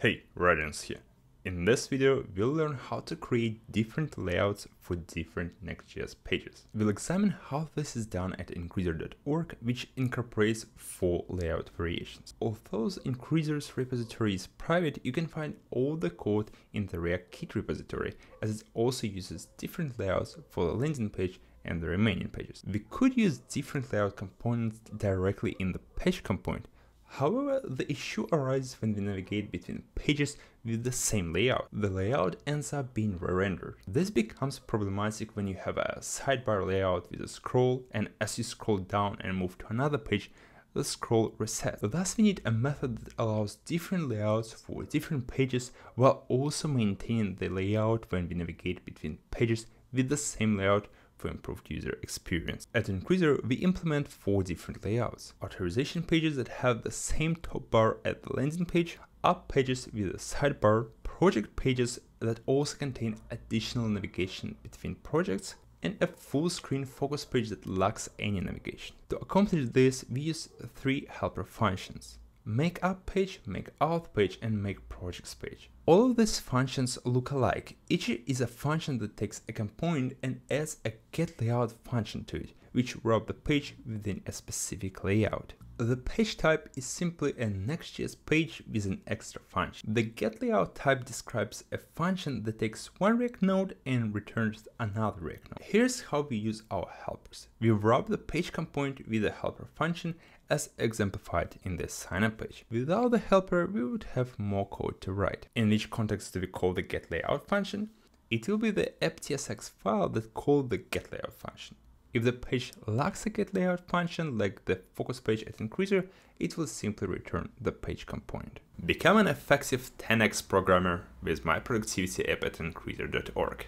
Hey, Radzion here. In this video, we'll learn how to create different layouts for different Next.js pages. We'll examine how this is done at increaser.org, which incorporates four layout variations. Although Increaser's repository is private, you can find all the code in the React Kit repository, as it also uses different layouts for the landing page and the remaining pages. We could use different layout components directly in the page component, However, the issue arises when we navigate between pages with the same layout. The layout ends up being re-rendered. This becomes problematic when you have a sidebar layout with a scroll and as you scroll down and move to another page, the scroll resets. Thus we need a method that allows different layouts for different pages while also maintaining the layout when we navigate between pages with the same layout for improved user experience. At Increaser, we implement four different layouts. Authorization pages that have the same top bar at the landing page, app pages with a sidebar, project pages that also contain additional navigation between projects, and a full screen focus page that lacks any navigation. To accomplish this, we use three helper functions make app page, make auth page, and make projects page. All of these functions look alike. Each is a function that takes a component and adds a get layout function to it, which wrap the page within a specific layout. The page type is simply a Next.js page with an extra function. The getLayout type describes a function that takes one React node and returns another React node. Here's how we use our helpers. We wrap the page component with a helper function as exemplified in the signup page. Without the helper, we would have more code to write. In which context do we call the getLayout function? It will be the app.tsx file that called the getLayout function. If the page lacks a getLayout function like the focus page at Increaser, it will simply return the page component. Become an effective 10x programmer with my productivity app at increaser.org.